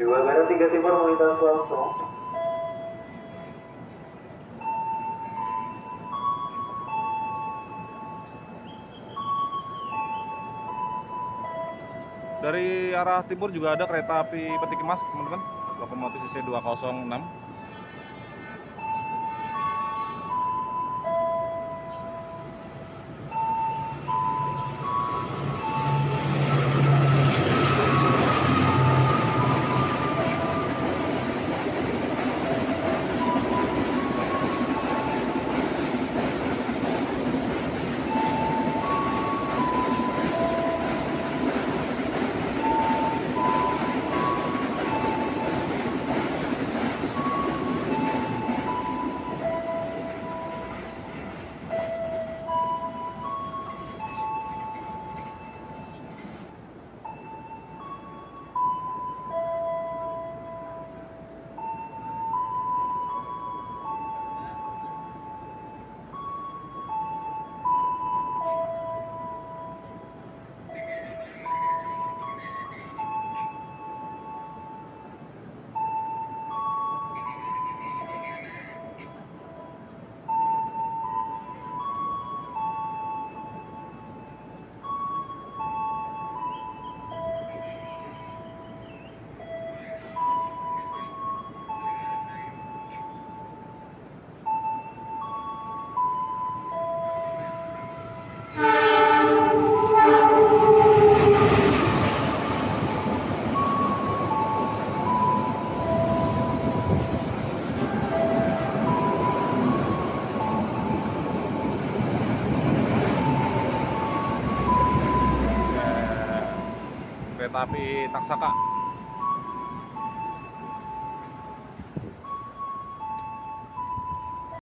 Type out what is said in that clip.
Juga karena tiga timur melintas langsung Dari arah timur juga ada kereta api peti kemas, teman-teman. Lokomotif CC206 kereta api Taksaka